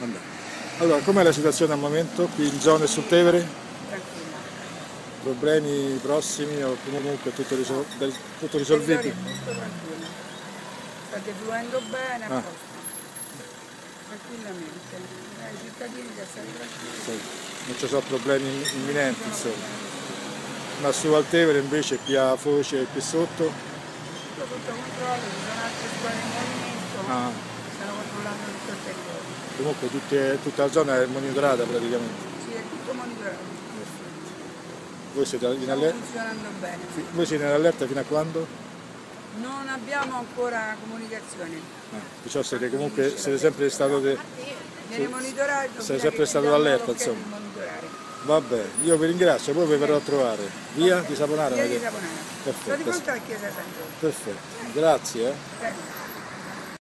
Andà. Allora, com'è la situazione al momento qui in zona e sul Tevere? tranquilla. Problemi prossimi o comunque tutto, risol- del- tutto? Territorio Tutto tranquillo. State fluendo bene, Ah. Tranquillamente. Eh, I cittadini da stare tranquilli. Sì, Non ci sono problemi imminenti, insomma. Ma su al Tevere invece qui a Foce e qui sotto? Tutto sotto controllo, ci sono altre squadre in movimento, Ah, stanno controllando. Comunque tutte- tutta la zona è monitorata praticamente. Sì, è tutto monitorato. Voi siete in allerta, funzionando bene. voi siete in allerta fino a quando? Non abbiamo ancora comunicazioni. Ah, perciò siete comunque siete sempre stato de- Viene monitorato. a sempre stato ci danno allerta, l'ok di insomma. Vabbè, io vi ringrazio, poi vi verrò a trovare. Via di Saponara? Via di? Saponara. Sto di Perfetto, fronte alla chiesa San Giorgio. perfetto. Grazie. eh.